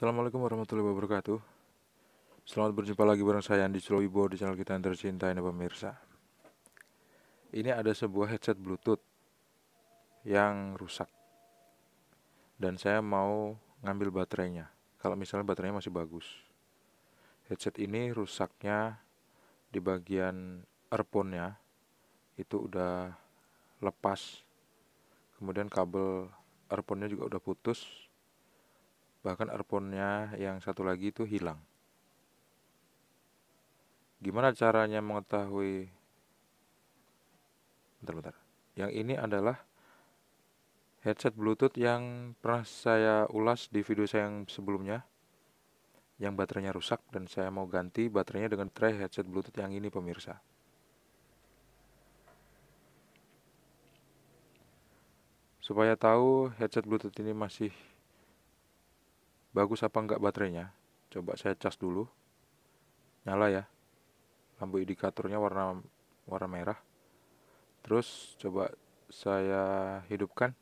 Assalamualaikum warahmatullahi wabarakatuh. Selamat berjumpa lagi bareng saya Andi Sulowibo di channel kita yang tercinta ini pemirsa. Ini ada sebuah headset bluetooth yang rusak. Dan saya mau ngambil baterainya. Kalau misalnya baterainya masih bagus. Headset ini rusaknya di bagian earphone-nya Itu udah lepas. Kemudian kabel earphone-nya juga udah putus bahkan earphone-nya yang satu lagi itu hilang. Gimana caranya mengetahui Bentar-bentar. Yang ini adalah headset Bluetooth yang pernah saya ulas di video saya yang sebelumnya yang baterainya rusak dan saya mau ganti baterainya dengan tray headset Bluetooth yang ini pemirsa. Supaya tahu headset Bluetooth ini masih bagus apa enggak baterainya? Coba saya cas dulu. Nyala ya. Lampu indikatornya warna warna merah. Terus coba saya hidupkan.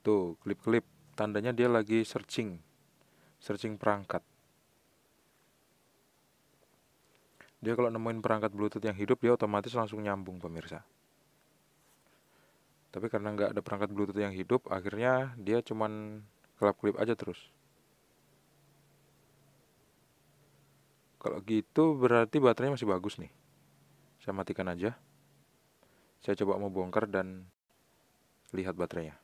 Tuh klip-klip. Tandanya dia lagi searching. Searching perangkat. Dia kalau nemuin perangkat bluetooth yang hidup dia otomatis langsung nyambung pemirsa. Tapi karena nggak ada perangkat bluetooth yang hidup akhirnya dia cuman kelap-kelip aja terus. Kalau gitu berarti baterainya masih bagus nih. Saya matikan aja. Saya coba mau bongkar dan lihat baterainya.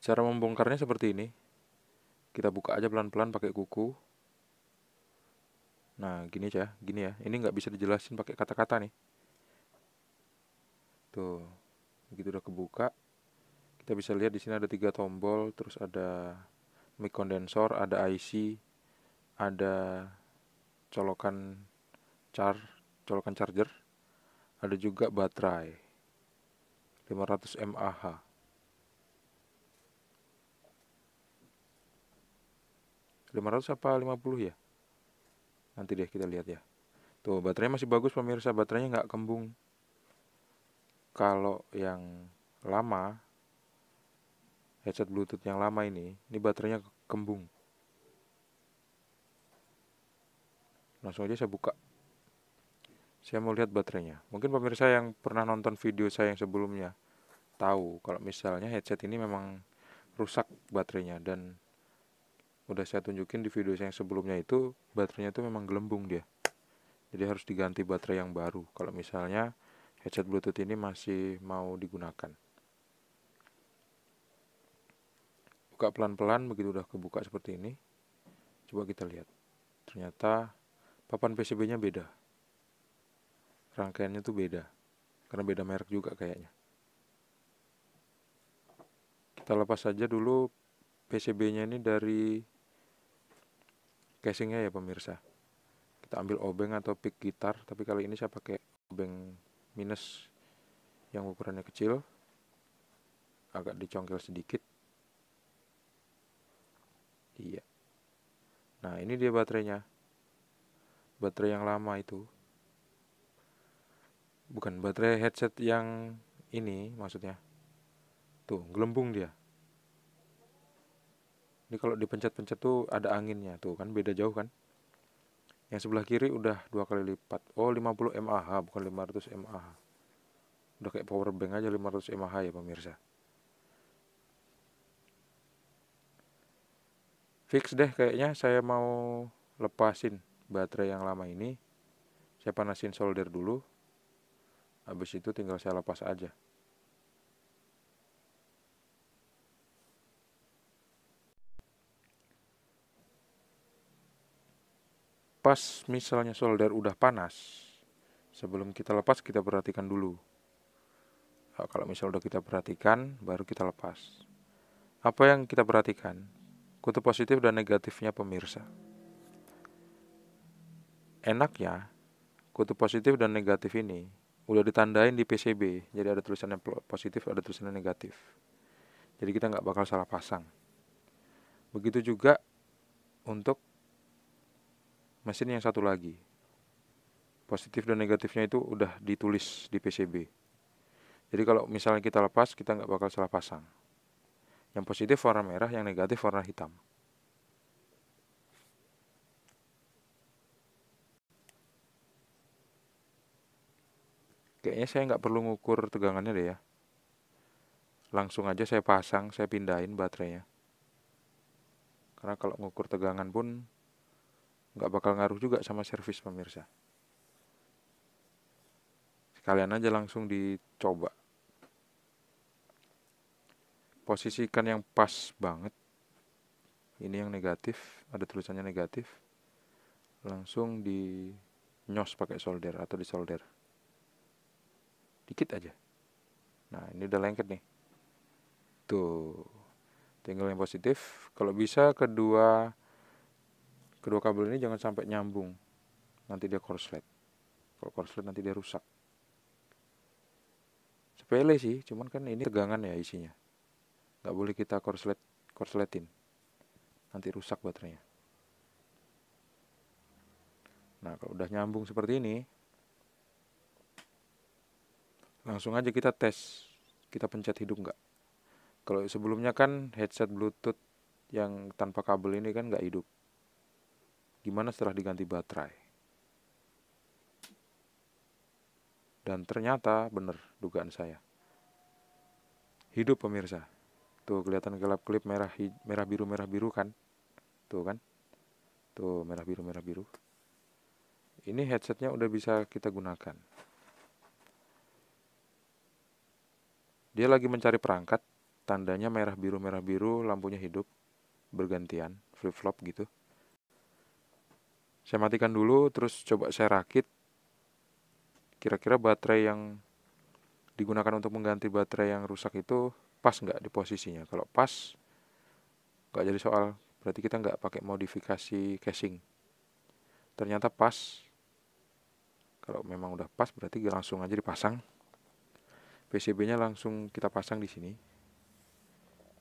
Cara membongkarnya seperti ini. Kita buka aja pelan-pelan pakai kuku. Nah gini aja gini ya. Ini nggak bisa dijelasin pakai kata-kata nih. Tuh begitu udah kebuka kita bisa lihat di sini ada tiga tombol terus ada mic kondensor ada IC ada colokan char colokan charger ada juga baterai 500 mAh lima ratus apa lima puluh ya? Nanti deh kita lihat ya. Tuh baterainya masih bagus pemirsa. Baterainya nggak kembung. Kalau yang lama headset bluetooth yang lama ini ini baterainya kembung. Langsung aja saya buka. Saya mau lihat baterainya. Mungkin pemirsa yang pernah nonton video saya yang sebelumnya tahu kalau misalnya headset ini memang rusak baterainya dan udah saya tunjukin di video saya yang sebelumnya itu baterainya itu memang gelembung dia. Jadi harus diganti baterai yang baru kalau misalnya headset bluetooth ini masih mau digunakan buka pelan-pelan begitu udah kebuka seperti ini. Coba kita lihat. Ternyata papan PCB nya beda. Rangkaiannya tuh beda. Karena beda merek juga kayaknya. Kita lepas saja dulu PCB nya ini dari casingnya ya pemirsa. Kita ambil obeng atau pick gitar tapi kali ini saya pakai obeng minus yang ukurannya kecil. Agak dicongkel sedikit Nah, ini dia baterainya. Baterai yang lama itu. Bukan baterai headset yang ini maksudnya. Tuh, gelembung dia. Ini kalau dipencet-pencet tuh ada anginnya tuh kan beda jauh kan. Yang sebelah kiri udah dua kali lipat. Oh 50 mAh bukan 500 mAh. Udah kayak power bank aja 500 mAh ya pemirsa. Fix deh kayaknya saya mau lepasin baterai yang lama ini. Saya panasin solder dulu. Habis itu tinggal saya lepas aja. Pas misalnya solder udah panas sebelum kita lepas kita perhatikan dulu. Nah, kalau misalnya udah kita perhatikan baru kita lepas. Apa yang kita perhatikan kutub positif dan negatifnya pemirsa. Enaknya, kutub positif dan negatif ini udah ditandain di PCB, jadi ada tulisannya positif, ada tulisannya negatif. Jadi kita nggak bakal salah pasang. Begitu juga untuk mesin yang satu lagi. Positif dan negatifnya itu udah ditulis di PCB. Jadi kalau misalnya kita lepas, kita nggak bakal salah pasang. Yang positif warna merah, yang negatif warna hitam. Kayaknya saya nggak perlu ngukur tegangannya deh ya. Langsung aja saya pasang, saya pindahin baterainya. Karena kalau ngukur tegangan pun nggak bakal ngaruh juga sama servis pemirsa. Sekalian aja langsung dicoba. Posisikan yang pas banget. Ini yang negatif, ada tulisannya negatif. Langsung di nyos pakai solder atau di solder. Dikit aja. Nah ini udah lengket nih. Tuh tinggal yang positif. Kalau bisa kedua kedua kabel ini jangan sampai nyambung. Nanti dia korslet. Kalau korslet nanti dia rusak. Sepele sih cuman kan ini tegangan ya isinya nggak boleh kita korslet korsletin. Nanti rusak baterainya. Nah kalau udah nyambung seperti ini langsung aja kita tes kita pencet hidup nggak? Kalau sebelumnya kan headset bluetooth yang tanpa kabel ini kan nggak hidup. Gimana setelah diganti baterai? Dan ternyata bener dugaan saya. Hidup pemirsa tuh kelihatan gelap klip merah merah biru merah biru kan tuh kan tuh merah biru merah biru ini headsetnya udah bisa kita gunakan Dia lagi mencari perangkat, tandanya merah biru merah biru, lampunya hidup, bergantian, flip flop gitu. Saya matikan dulu, terus coba saya rakit. Kira-kira baterai yang digunakan untuk mengganti baterai yang rusak itu pas nggak di posisinya. Kalau pas, nggak jadi soal. Berarti kita nggak pakai modifikasi casing. Ternyata pas. Kalau memang udah pas, berarti langsung aja dipasang. PCB-nya langsung kita pasang di sini.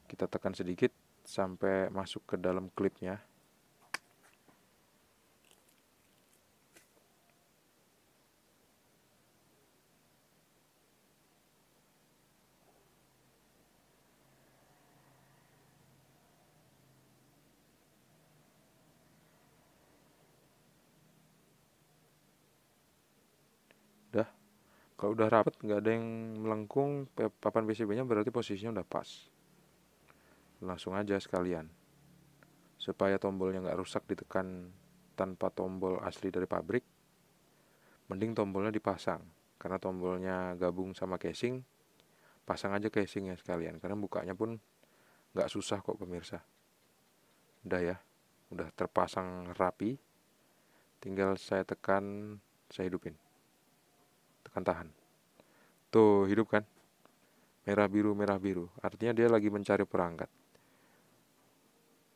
Kita tekan sedikit sampai masuk ke dalam klipnya. Kalau udah rapet nggak ada yang melengkung papan PCB-nya berarti posisinya udah pas. Langsung aja sekalian. Supaya tombolnya nggak rusak ditekan tanpa tombol asli dari pabrik mending tombolnya dipasang. Karena tombolnya gabung sama casing pasang aja casingnya sekalian. Karena bukanya pun nggak susah kok pemirsa. Udah ya udah terpasang rapi. Tinggal saya tekan saya hidupin akan tahan. Tuh, hidup kan? Merah biru, merah biru. Artinya dia lagi mencari perangkat.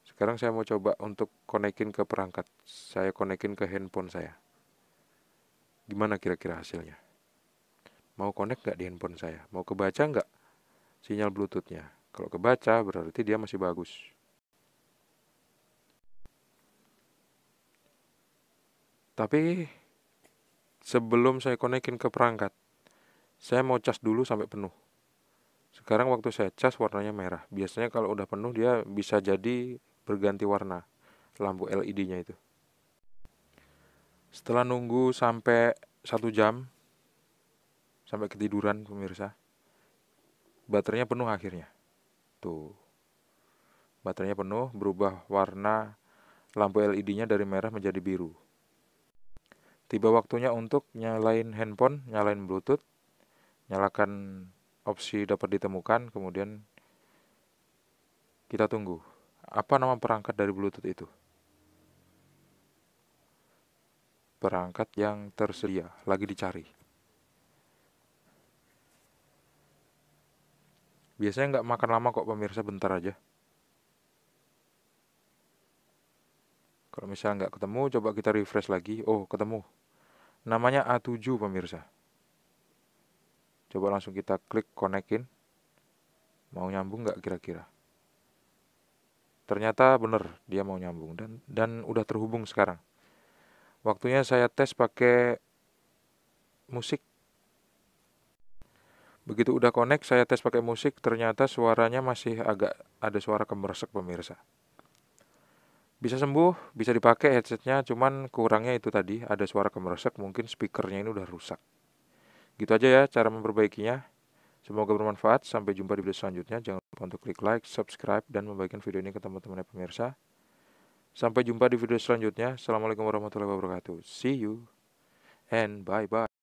Sekarang saya mau coba untuk konekin ke perangkat. Saya konekin ke handphone saya. Gimana kira-kira hasilnya? Mau connect nggak di handphone saya? Mau kebaca nggak sinyal bluetoothnya? Kalau kebaca berarti dia masih bagus. Tapi sebelum saya konekin ke perangkat saya mau cas dulu sampai penuh. Sekarang waktu saya cas warnanya merah. Biasanya kalau udah penuh dia bisa jadi berganti warna lampu LED-nya itu. Setelah nunggu sampai satu jam sampai ketiduran pemirsa baterainya penuh akhirnya. Tuh. Baterainya penuh berubah warna lampu LED-nya dari merah menjadi biru Tiba waktunya untuk nyalain handphone, nyalain Bluetooth, nyalakan opsi dapat ditemukan, kemudian kita tunggu. Apa nama perangkat dari Bluetooth itu? Perangkat yang tersedia, lagi dicari. Biasanya nggak makan lama kok pemirsa, bentar aja. Kalau misalnya nggak ketemu, coba kita refresh lagi. Oh, ketemu. Namanya A7 pemirsa. Coba langsung kita klik konekin. Mau nyambung nggak kira-kira? Ternyata bener dia mau nyambung dan dan udah terhubung sekarang. Waktunya saya tes pakai musik. Begitu udah connect, saya tes pakai musik, ternyata suaranya masih agak ada suara kemeresek pemirsa. Bisa sembuh, bisa dipakai headsetnya, cuman kurangnya itu tadi, ada suara kemeresek, mungkin speakernya ini udah rusak. Gitu aja ya cara memperbaikinya. Semoga bermanfaat. Sampai jumpa di video selanjutnya. Jangan lupa untuk klik like, subscribe, dan membagikan video ini ke teman-teman pemirsa. Sampai jumpa di video selanjutnya. Assalamualaikum warahmatullahi wabarakatuh. See you and bye-bye.